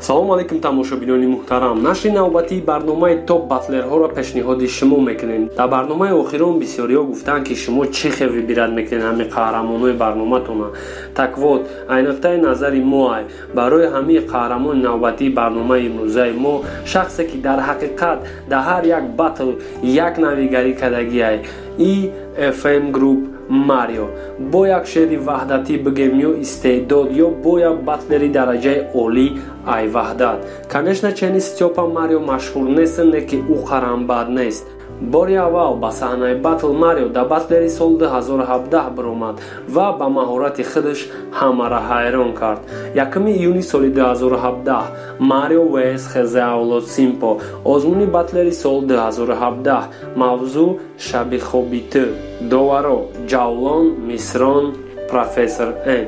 салому алайкум тамошобинони муҳтарам. Нашри навбатии барномаи топ батлерҳоро пешниҳоди шумо мекунем дар барномаи охирон бисёриҳо гуфтанд ки шумо чӣ хел вибират мекунед? Ҳамин қаҳрамонои барноматона. Так вот айниқтаи назари моай барои ҳамаи қаҳрамони навбатии барномаи имрӯзаи мо шахсе ки дар ҳақиқат дар ҳар як батл як навигарӣ кардагиай и fm group марио бо як шеъри ваҳдатӣ бигем ё истеъдод ё бо як батлери дараҷаи олӣ ай ваҳдат. Конечно чени стёпа марио машҳур нестен не ки ӯ қарамбад нест бори аввал ба саҳнаи батл марио дар батлери соли 2017 биромад ва ба маҳорати худаш ҳамаро ҳайрон кард якми июни соли 2017 марио вс хезе авлод симпо озмуни батлери соли 2017 мавзӯъ шаби хоби ту доваро ҷавлон мисрон профессор н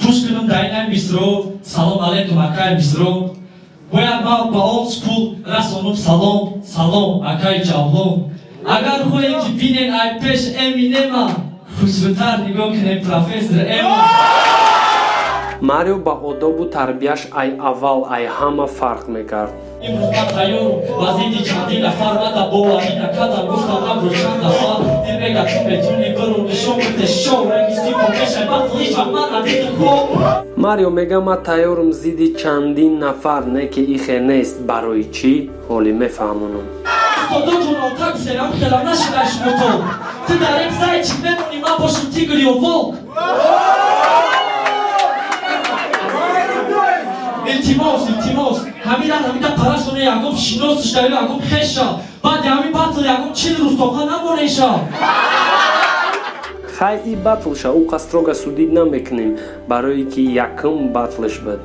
Пушкиным дайнай Мисро, салом алейкум акай Мисро. Бояд ма ба олд скул расонум салом, салом акай ҷавлон. Агар хоҳем ки бинен ай пеш Эминема, хушрӯтар нигоҳ кунем профессор Эма. марио ба одобу тарбияш ай аввал ай ҳама фарқ мекард имрӯз ман тайёрум ба зидди чандин нафар мада боварӣ накардам гуфтам набрӯ чанд нафар дил мега ту метуни бирӯ нишон бите шоу марио мега ман тайёрум зидди чандин нафар не ки ихе нест. Барои чӣ? Ҳолӣ мефаҳмонам стодотон отак серам хелам нашидай шумото ту дар ин зайчи мемонӣ ман бошум тигр ё волк илтимос илтимос ҳамина ҳамина парасоне ягон шиносиш дар ягон хеша. Баъди ҳамин батл ягон чил рӯз тоқа намонеша хай и батлша ӯ қастрога судид намекунем барое ки якум батлш буд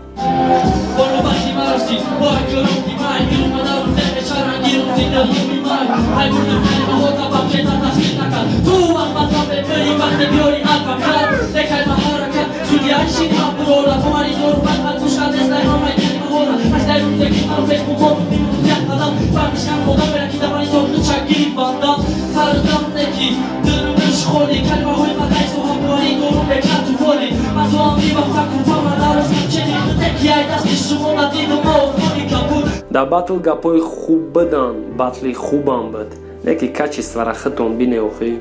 дар батл гапҳои хуб бидан батли хубам буд. Леки качествара хитон бине охӣ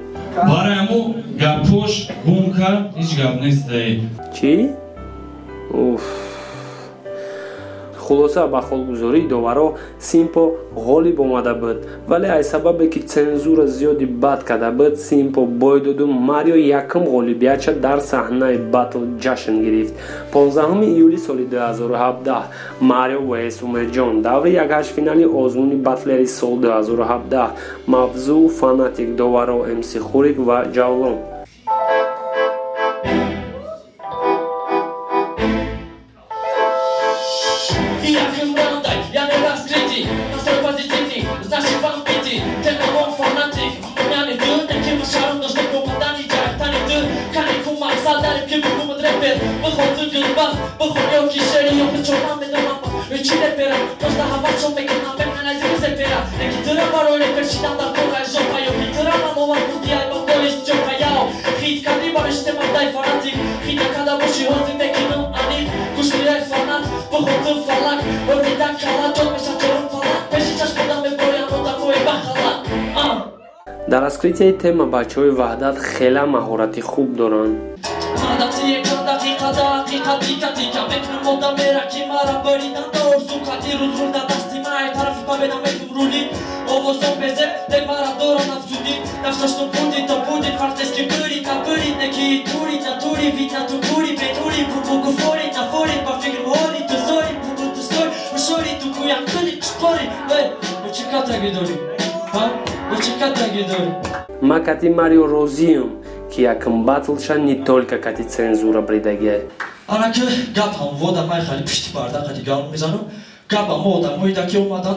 барои мо гапош гум кард ҳеҷ гап нест чӣ хулоса ба холгузории доваро симпо ғолиб омада буд. Вале аз сабабе ки цензура зиёди бад карда буд симпо бой доду марио якум ғолибиятша дар саҳнаи батл ҷашн гирифт. 15 июли соли 2017 марио вс умерҷон даври якҳаштфинали озмуни батлери сол 2017 мавзӯъ фанатик доваро мси хурик ва ҷавлон дар раскритияи тема бачаҳои ваҳдат хела маҳорати хуб доранд овозон безеб дек мара дорам афзудӣ нафсашто буди то буди фартески бури кабури неки. Тури натури вид нату бури бенури бубугуфори нафори ба фикрҳори тузори бубу тузори ушори тукуякули чукори учикатаги дори учикатаги дори ма кати марио розиюм ки якм батлша не только кати цензура бридагия анаки гапам вода май хали пишти барда кати гам мезанам гапам одамои даки омадан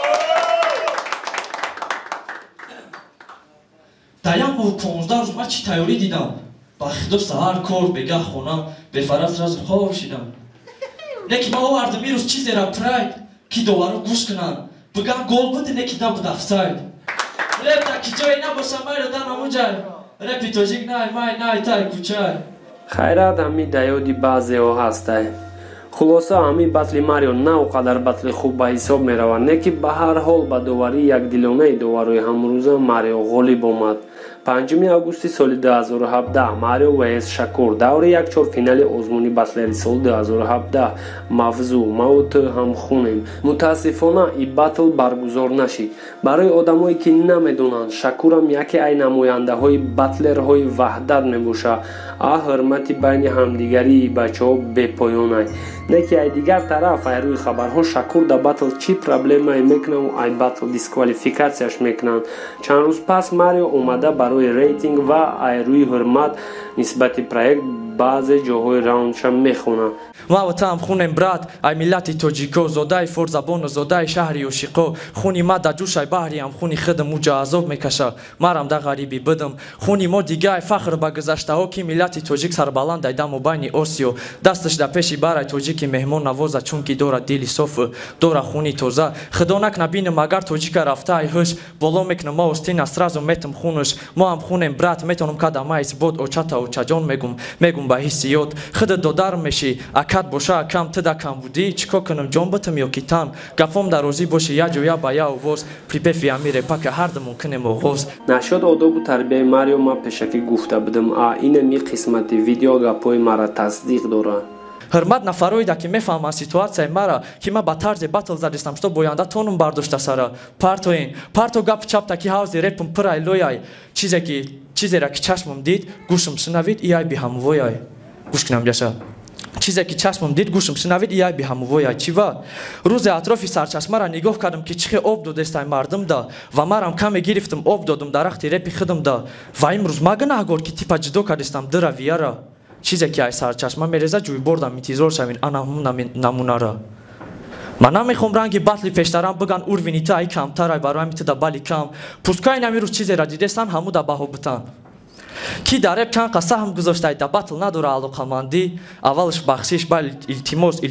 дар як моҳу понздаҳ рӯз ман чӣ тайёрӣ дидам? Ба худо саҳар кор бегаҳ хона бефараз разу хоб шидам. Не ки ман овардам ирӯз чизера прайд ки довару гӯш кунанд бигӯям гол буди не ки набуд афсайд. Лепта ки ҷое набоша майро дан амуҷай репи тоҷик най май най тай кучай хайрат ҳами даёди баъзеҳо ҳастай хулоса ҳами батли марио на он қадар батли хуб ба ҳисоб меравад. Не ки ба ҳар ҳол ба доварии якдилонаи доварҳои ҳамрӯза марио ғолиб омад 5 августи соли 2017 марио вс шакур даври якчорфинали озмуни батлери соли 2017 мавзӯъ мавт ҳам хунем мутаассифона и батл баргузор нашид. Барои одамое ки намедонанд шакурам яке ай намояндаҳои батлерҳои ваҳдат мебошад а ҳурмати байни ҳамдигарии бачаҳо бепоёнай не ки ай дигар тараф ай рӯи хабарҳо шакур дар батл чӣ проблемае мекунанд ай батл дисквалификатсияш мекунанд. Чанд рӯз пас марио омада барои рейтинг ва ай рӯи ҳурмат нисбати проект баъзе ҷоҳои раунша мехонам ма ватанам хунем брат ай миллати тоҷико зодаи форзабону зодаи шаҳри ошиқо хуни ма да ҷӯшай баҳриам хуни хидам муҷа азоб мекаша. Марам да ғарибӣ бидам хуни мо дигаи фахр ба гузаштаҳо ки миллати тоҷик сарбаландай даму байни осиё. Дасташ да пеши барай тоҷики меҳмон навоза чунки дора дили соф дора хуни тоза. Худо накна бинам агар тоҷика рафта ай ҳуш боло мекунам мо остина сразу метам хунуш мо ам хунем брат метонам кадама исбот очата очаҷон мегум. Мегум ба ҳиссиёт худо додар мешӣ акат боша акам тида кам будӣ чӣ кор кунам ҷон битам ё ки тан гафом дар розӣ боши яҷо я ба я овоз припеви амире пака ҳарда мумкинем оғоз нашод одобу тарбияи марио ма пешакӣ гуфта будам а инами қисмати видео гапҳои мара тасдиқ дорад ҳурмат нафароида ки мефаҳманд ситуатсияи мара ки ман ба тарзе батл задистам што боянда тонум бардошта сара партоин парто гап чапта ки ҳавзи репум пырай лояй чизе ки чизеро ки чашмам дид гӯшам шунавид иай биҳамвояй гӯш кунам ҷаша чизе ки чашмам дид гӯшам шунавид иай биҳамвояй чива рӯзе атрофи сарчашмаро нигоҳ кардам ки чихе об додестай мардумда ва марам каме гирифтам об додам дарахти репи худамда ва имрӯз мага нагор ки типа ҷудо кардистам дыравияра чизе ки ай сарчашма мереза ҷӯй бордам интизор шавин анаҳум намунара. Ман намехом ранги батли пештарам биган урвини ту ай камтарай бароями туда бали кам. Пускай намирӯз чизеро дидестан ҳамуда баҳо битан ки дар реп чанд қаса ҳам гузоштаи да батл надора алоқамандӣ. Аввалаш бахшиш ба илтимос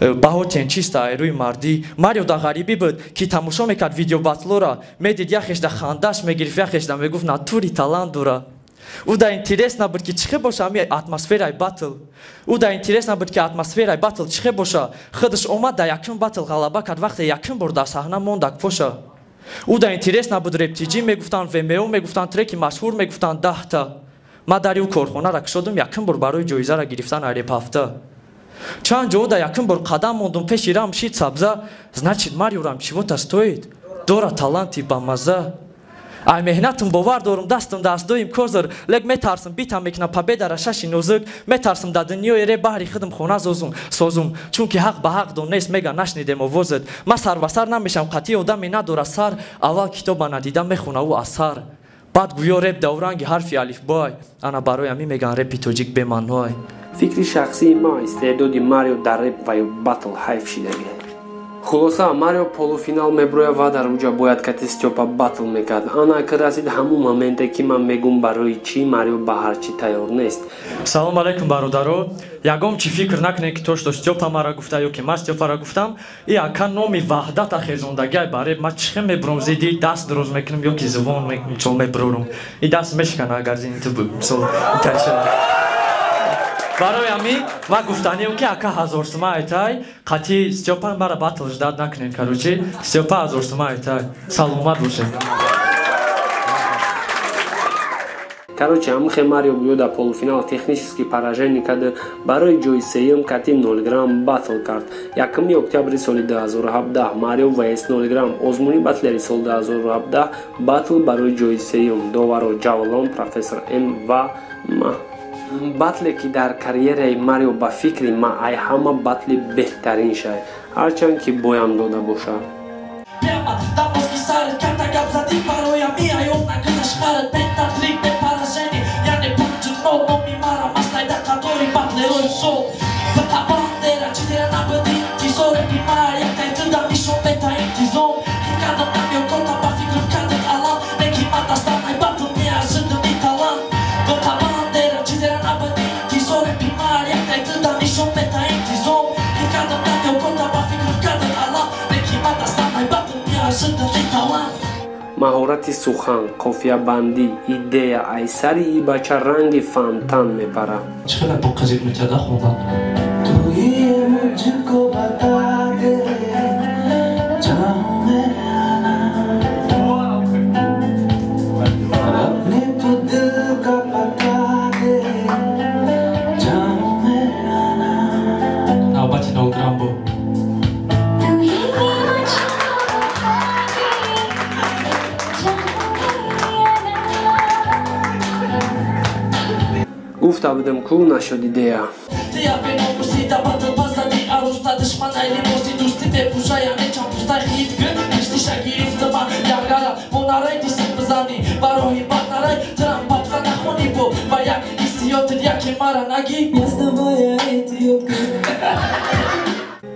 баҳотен чиста ай рӯи мардӣ. Марио да ғарибӣ буд ки тамошо мекард видеобатлора медид яхеш да хандаш мегирифт яхеш да мегуфт натури талант дора ӯ да интерес набуд ки чихе боша ами атмосфераи батл ӯ да интерес набуд ки атмосфераи батл чихе боша худаш омад да якум батл ғалаба кард вақте якум бор дар саҳна мондак поша ӯ да интерес набуд рептиҷӣ мегуфтанд вмо мегуфтанд треки машҳур мегуфтанд даҳта ма дари ӯ корхонара кушодум якум бор барои ҷоизара гирифтан репҳафта чанд ҷоҳо да якум бор қадам мондум пеши рам шид сабза значит мариорам чивота стоид дора таланти бамаза ай меҳнатам бовар дорам дастам дастдоим козир. Лек метарсам битам мекунам победара шаши нозук метарсам дар дунёи ре баҳри худам хона созум. Чунки ҳақ ба ҳақ донест мега нашнидем овозат ма сарвасар намешам қатъи одаме надора сар аввал китоба надида мехона ӯ асар баъд гӯё реп давранги ҳарфи алифбой ана барои ҳамин меган репи тоҷик бемаъной фикри шахсии ма истеъдоди марио дар реп ва ё батл ҳайф шида гирад хулоса марио полуфинал меброяд ва дар уҷа бояд кати стёпа батл мекард. Ана ки расид ҳамун моменте ки ман мегум барои чӣ марио ба ҳарчӣ тайёр нест. Салом алайкум бародаро. Ягом чӣ фикр накунед ки тошто стёпа мара гуфта ё ки ман стёпара гуфтам? И ака номи ваҳдата хезондагиай бареб ман чихе мебурам зиди даст дроз мекунам ё ки зубон сол мебурорум и даст мешикана агар зиниту сол тайшава барои ҳамин ман гуфтанем ки ака ҳазор сума айтай қатъи стёпа мара батл ждат накунем карочи стёпа ҳазор сума айтай. Саломат бошед короче амхе марио биёда полуфинал технически поражение карда барои ҷои сеюм кати 0 грамм батл кард. Якуми октябри соли 2017 марио вс 0 грамм озмуни батлери соли 2017 батл барои ҷои сеюм. Доваро ҷавлон профессор м. Ва. Ма батле ки дар карьераи марио ба фикри ма ай ҳама батли беҳтарин шай ҳарчанд ки боям дода бошад маҳорати сухан қофиябандӣ идея айсари и бача ранги фантан мепарад чхела боқазид мечада хондан гуфта будем ку нашуд идея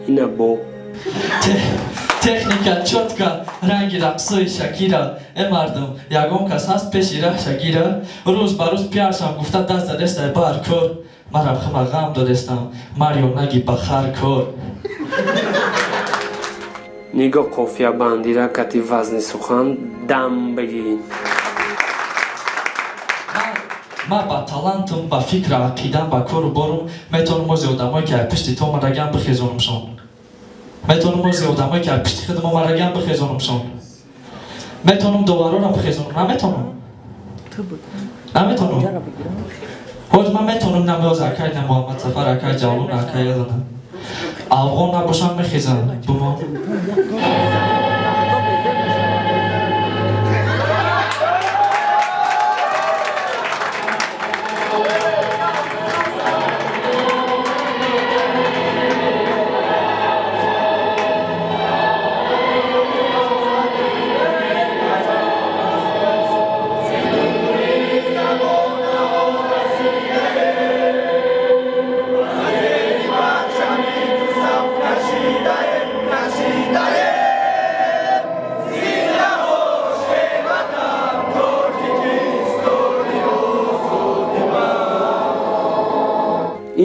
ина бо техника чётка ранги рақсои шакира. Э мардум ягон кас ҳаст пеши ра шагира рӯз ба рӯз пиаршам гуфта даст задестай бар кор. Марам хама ғам додестам марио наги ба хар кор. Нигоҳ қофиябандӣ ракати вазни сухан дам бигирин ман ба талантум ба фикра ақидам ба кору борум метавонам ози одамое ки пишти то марагам бихезонамшон метавонам ози одамое ки пишти хидмо марагам бихезонамшон метавонам доварора бихезонам наметавонам наметавонам ҳоҷ ман метавонам намёз акай на муҳаммад сафар акай ҷавлон акай ядана афғон набошам мехезам бумо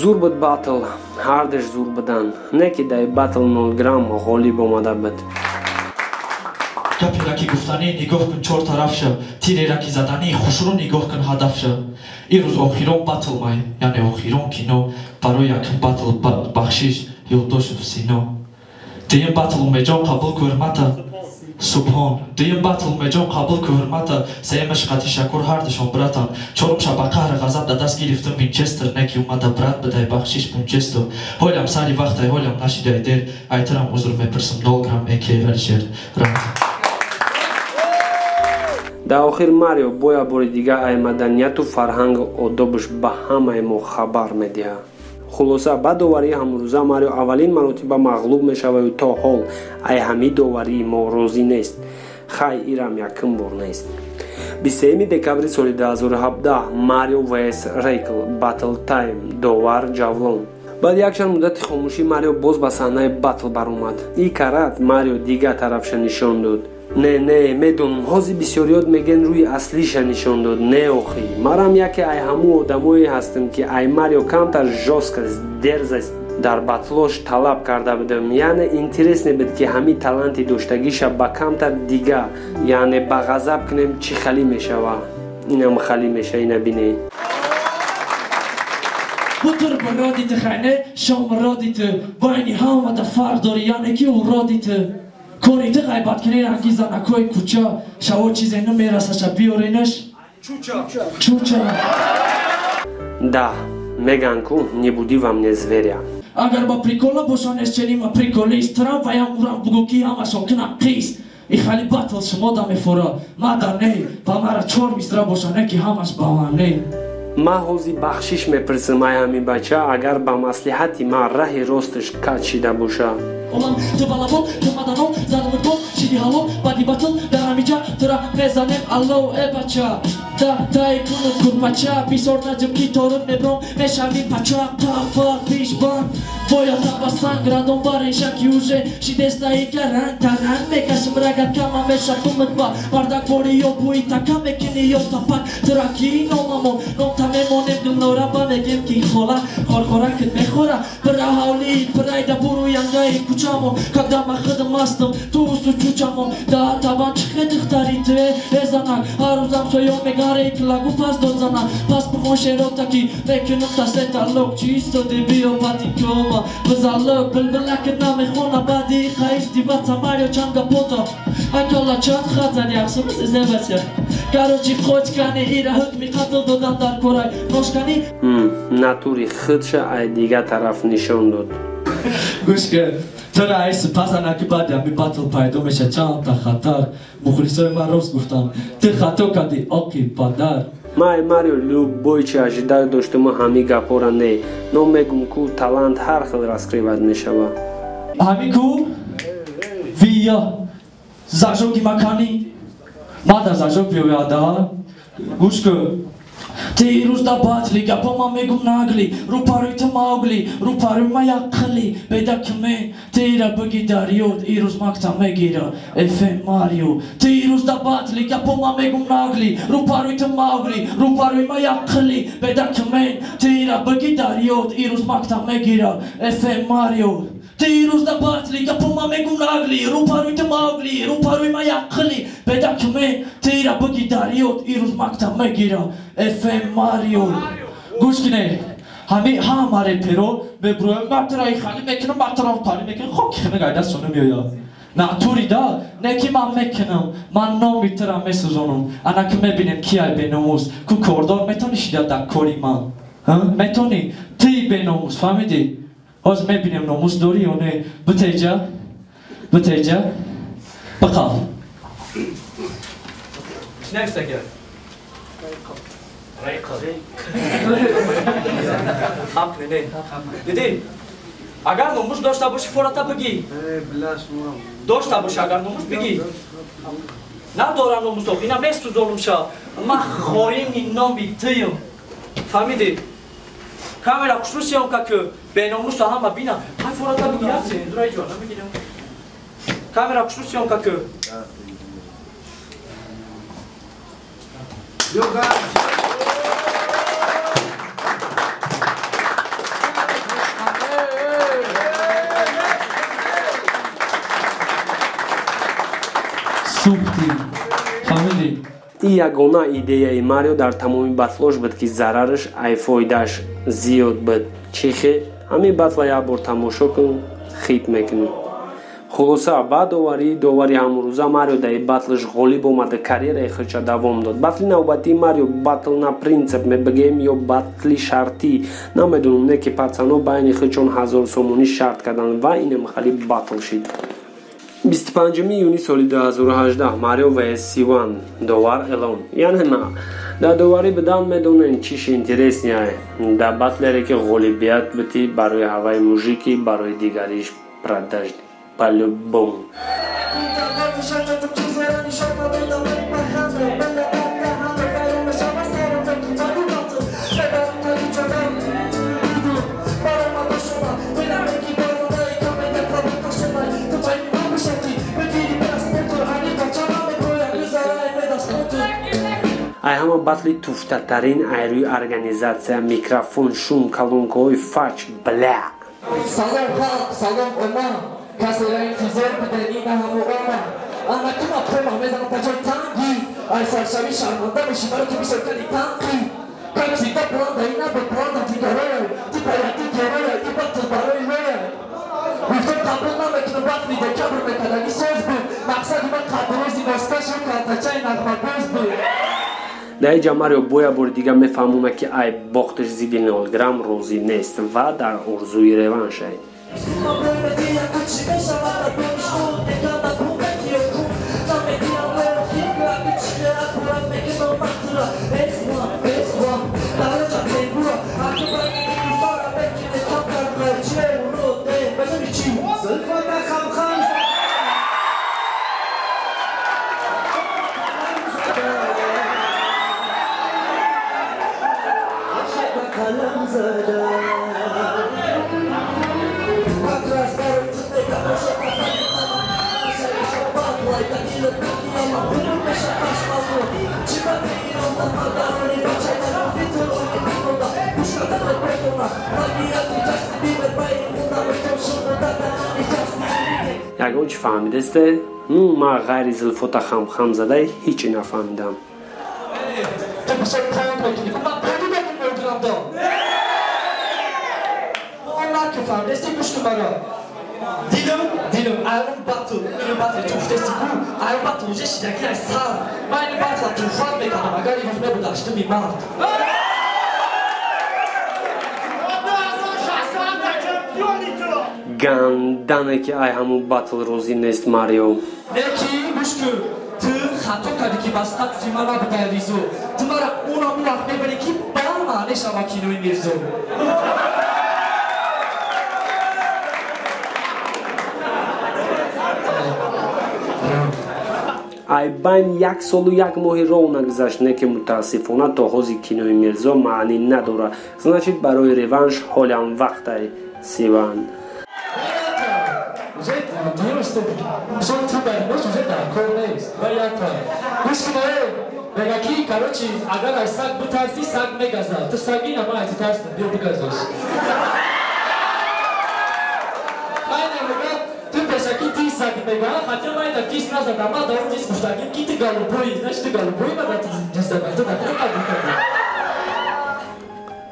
зур буд батл ҳардаш зур буданд не ки дар батл нолграмм ғолиб омада буд. Гапера ки гуфтанӣ нигоҳ кун чор тарафша тирера ки заданӣ хушрӯ нигоҳ кун ҳадафша ирӯз охирон батл май яъне охирон кино барои якин батл бахшиш ёддошт сино. Дуюм батл умеҷон қабул ку ҳурмата субҳон дуюм батл умеҷон қабул ку ҳурмата сеюмаш қати шакур ҳардашон братан. Чорумша ба қаҳри ғазаб да даст гирифтам винчестер неки умада брат бидай бахшиш пунчесто ҳолям сари вақтай ҳолям нашидай дер айтарам узр мепирсам нол грамм эке алишер рам дар охир марио бояд бори дигар аз маданияту фарҳангу одобаш ба ҳамаи мо хабар медиҳад хулоса ба доварии ҳамрӯза марио аввалин маротиба мағлуб мешаваю то ҳол ай ҳамин доварии мо розӣ нест. Хай ирам якум бор нест. Бисеми декабри соли 2017 марио вс рейкл батл тайм довар ҷавлон. Баъд якчанд муддати хомӯшӣ марио боз ба саҳнаи батл баромад. И карат марио дигар тарафша нишон дод не не медонам ҳозир бисёриёт мегӯянд рӯи аслиша нишон дод. Не охӣ марам яке ай ҳамун одамое ҳастам ки ай марио камтар жосткаст дерзаст дар батлош талаб карда будам яъне интерес небуд ки ҳамин таланти доштагиша ба камтар дигар яъне ба ғазаб кунем чӣ хали мешава? Инам хали меша ина бинед Butur på radite хайне, шом радите, байни ҳамада фарқ дори, яъне ки ӯ радите. кори ты ғайбат кунӣ ангиза накои куча шаво чизе намерасаша биёренаш чуча. Да меган ку не буди во мне зверя. Агар ба прикола бошонес ченима приколист трампаям урам бугу ки ҳамашон кунам қис. И хали батл шумо да мефора ма да не ба мара чор мисра боша не ки ҳамаш ба ман не маҳози бахшиш мепурсим ай ҳамин бача агар ба маслиҳати ман раҳи росташ кат шида бошад Olan tıbalabol, tımadanol, zanımıtbol, şidi halol, badi batıl, daramica, tıra, mezanem, allo, ebaça. Da, dai, kunu, kurpaça, bisornacım ki torun nebron, meşavi paça, pa, pa, pişman. Voy atabasan, gradon baren şaki uje, şidesta ikaran, taran, mekaşım ragat kama meşa pımıtba, bardak bori yo bu itaka mekini yo tapak, traki nomamon, nom tamemonem gılnora bamegem ki hola, khor khora kıt mekhora, pıra havli, pırayda buru yangayı kucamo, когда мы ходим мастом, тусу чучамо, да табан чхедых тарите, эзанак, арузам своем мегаре, клагу пас дозана, пас пухон шеротаки, мекинум тасета лок, чисто дебио патикома, бзалок, былбылакет намехона, бади хаиш диват самарио чанга пото, айкола чан хазан яхшим сезебача, короче, хочкани, ира хукми қатл додам дар корай, ношкани, натури худша ай дигар тараф нишон дод. Гӯш кар чара айси пасанаки баъди ами батл пайдо меша чанда хатар мухлисои ман рост гуфтам ти хато кади оки падар май марио любойчи ажидак доштуму ҳами гапора не но мегум ку талант ҳар хел раскривад мешавад ҳами ку вия зажоги макани мада зажог биёяда гӯш кӯ დირუსდა ბათლი გაფომა მეგუნაგლი რუფარით მაუგლი რუფარმა იახლი ბედაქმე დირაბგი დარიოდ ირუს მაგთა მეგირა ეფე მარიო დირუსდა ბათლი გაფომა მეგუნაგლი რუფარით მაუგლი რუფარმა იახლი ბედაქმე დირაბგი დარიოდ ირუს მაგთა მეგირა ეფე მარიო рӯпарӯи ма якқили бедакме тира биги дарёд ирӯз макта мегира эфем марио дирӯз да батли гапо ман мегум нагли рӯпарӯи ту маугли рӯпарӯи ма якқили бедакме тира биги дарёд ирӯз макта мегира эфем марио гӯш кине ҳами ҳамаре перо бебурӯя матраи хали мекунам матра тали мекунам хок хинагайда сону меоя на тури да не ки ман мекунам ман номи тира месӯзонам ана ки мебинем ки ай беномус ку кордор метони шида дар кори ман метони ти беномус фаҳмидӣ ҳозир мебинем номус дорӣ ё не битеҷа битеҷа бақал Next again. дидӣ агар номус дошта бошӣ фората бигӣ дошта бошӣ агар номус бигӣ надорам номус ох ина месӯзонумша ман хоини номи тиюм фаҳмидӣ камера хушрӯ сиёмка кӯ беномуса ҳама бина ай фората бигӣ ясе дураиҷон намегирам камера хушрӯ сиёмка кӯ Yoga. Ин ягона идеяи марио дар тамоми батлош буд ки зарараш ай фоидааш зиёд буд. Чихе ҳамин батла як бор тамошо кун хит мекунӣ. Хулоса баъд оварии довари ҳамрӯза марио дар ин батлаш ғолиб омада карьераи худша давом дод. Батли навбатии марио батл на принсип мебигем ё батли шартӣ намедонам не ки пацанҳо байни худшон ҳазор сомонӣ шарт карданд ва инам хали батл шид 25 июни соли 2018 марио вс1 довар элон. Яъне ма дар доварӣ бидан медонем чиши интересняе дар батлере ки ғолибият битӣ барои ҳаваи мужики барои дигариш продажд по-любому ай ҳама батли туфтатарин айрӯи организатсия микрофон шум калонкаҳои фач бля салом халқ салом умма касера интизор буден ина ҳамо ома ана кума пема мезана ба ҷои танги ай саршавӣ шарманда меши баро ки бисоркани танқи капсита планда ина бо планда дигароя ти паяти героя ти батл барои роя гуфтам қабул намекунам батли декабр метадаги соз буд мақсади ман қадрӯзи носташу калтачаи нағмабоз буд дар ин ҷамариё боя бори дигар мефаҳмоме ки ай бохташ зидди неолграм розӣ нест ва дар орзуи реваншай It's ягон чӣ фаҳмидесте ну ма ғайри зулфота хамхамзадай ҳичи нафаҳмидам Дилам, дилам, айрон батл, ин батл туфтеси ку, айрон батл уже шидаги ай сар. Ман ин батл туфан мекардам, агар ин вақт мебудашту мимард. гандане ки ай ҳамун батл розӣ нест марио Неки, гӯш кун. Ту хато кардӣ ки ба статуси ман набудай ризо. Ту мара он вақт мебарӣ ки балма нешава кинои мирзо. Ай байни як солу як моҳи роҳ нагузашт не ки мутаассифона то ҳози кинои мирзо маънӣ надорад значит барои реванш ҳолям вақтай сиван Бегаки, короче, агар ай саг бутарси, саг мегаза. Ту саги нама ай тутарси, биё бигазаш. Хайна мега, ту пешаки ти саг мега, хотя май да кис назада, ма да он дис куштаги, ки ты голубой, знаешь, ты голубой, ма да ти дис да, ту да, ту да, ту да.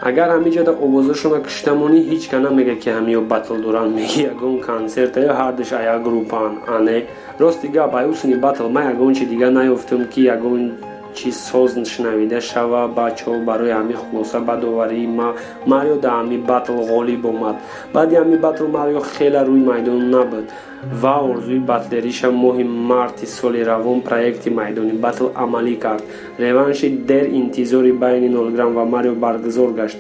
агар ҳамиҷода овозашона киштамонӣ ҳеҷ ка намега ки ҳамиё батл доранд меги ягон консерта ё ҳардуш а як группан ане рости гап ҳусни батл ман ягон чи дигар наёфтам ки ягон чи соз шунавида шава бачаҳо барои ҳамин хулоса бадоварӣ марио да ҳамин батл ғолиб омад. Баъди ҳамин батл марио хеле рӯи майдон набуд. Ва орзуи батлериша моҳи марти соли равон проекти майдони батл амалӣ кард. Реванши дер интизори байни нолграм ва марио баргузор гашт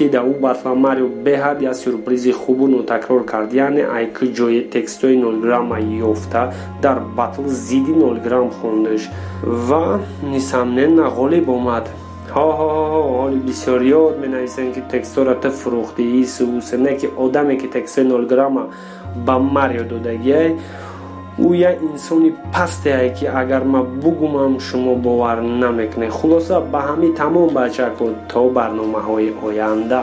ки да ӯ батла марио беҳад як сюрпризи хубу нотакрор кард. Яъне айки ҷои текстои нолграмма ёфта дар батл зидди нолграм хондаш ва нисамненна ғолиб омад. Ҳоҳоҳо ҳоли бисёр ёд менависанд ки текстора ту фурӯхтии сусне ки одаме ки текстои нолграмма ба марио додагиай ӯ як инсони пастеае ки агар ман бугумам шумо бовар намекунед. Хулоса ба ҳамин тамом бачако то барномаҳои оянда